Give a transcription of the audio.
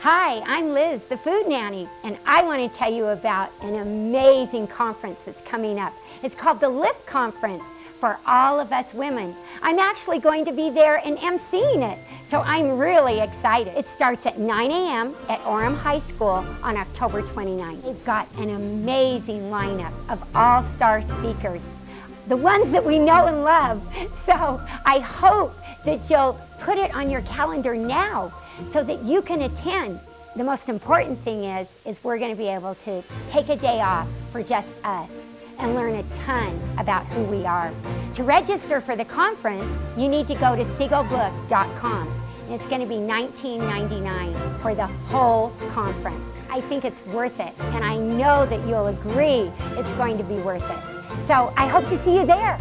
Hi, I'm Liz, the Food Nanny, and I want to tell you about an amazing conference that's coming up. It's called the Lift Conference for all of us women. I'm actually going to be there and emceeing it, so I'm really excited. It starts at 9 a.m. at Orem High School on October 29th. They've got an amazing lineup of all-star speakers, the ones that we know and love. So I hope that you'll put it on your calendar now so that you can attend. The most important thing is, is we're going to be able to take a day off for just us and learn a ton about who we are. To register for the conference, you need to go to seagullbook.com. And it's going to be $19.99 for the whole conference. I think it's worth it, and I know that you'll agree it's going to be worth it. So I hope to see you there.